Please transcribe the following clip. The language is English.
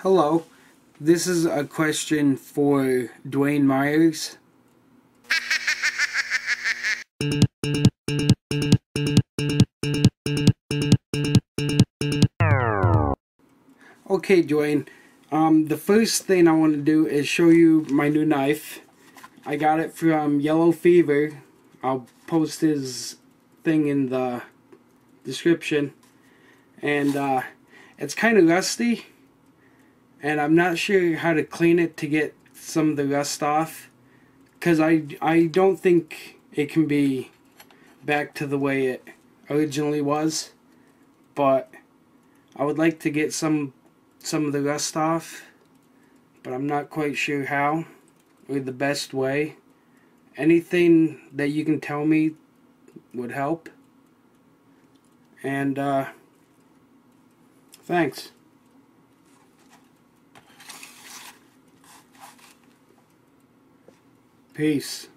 Hello. This is a question for Duane Myers. Okay, Duane. Um, the first thing I want to do is show you my new knife. I got it from Yellow Fever. I'll post his thing in the description. And uh, it's kind of rusty. And I'm not sure how to clean it to get some of the rust off. Because I, I don't think it can be back to the way it originally was. But I would like to get some some of the rust off, but I'm not quite sure how or the best way. Anything that you can tell me would help. And, uh, thanks. Peace.